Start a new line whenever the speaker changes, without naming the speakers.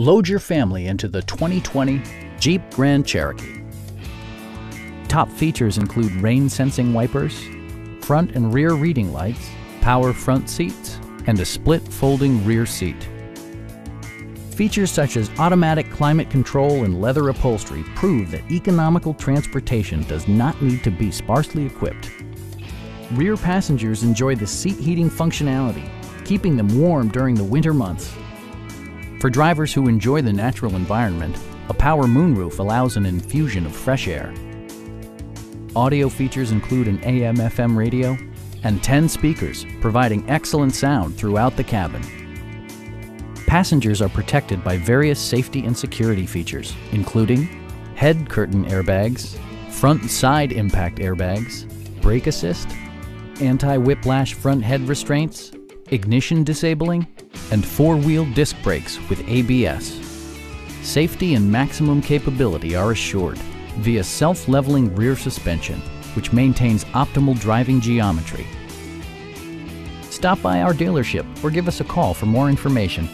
Load your family into the 2020 Jeep Grand Cherokee. Top features include rain-sensing wipers, front and rear reading lights, power front seats, and a split folding rear seat. Features such as automatic climate control and leather upholstery prove that economical transportation does not need to be sparsely equipped. Rear passengers enjoy the seat heating functionality, keeping them warm during the winter months. For drivers who enjoy the natural environment, a power moonroof allows an infusion of fresh air. Audio features include an AM-FM radio and 10 speakers, providing excellent sound throughout the cabin. Passengers are protected by various safety and security features, including head curtain airbags, front side impact airbags, brake assist, anti-whiplash front head restraints, ignition disabling, and four-wheel disc brakes with ABS. Safety and maximum capability are assured via self-leveling rear suspension, which maintains optimal driving geometry. Stop by our dealership or give us a call for more information.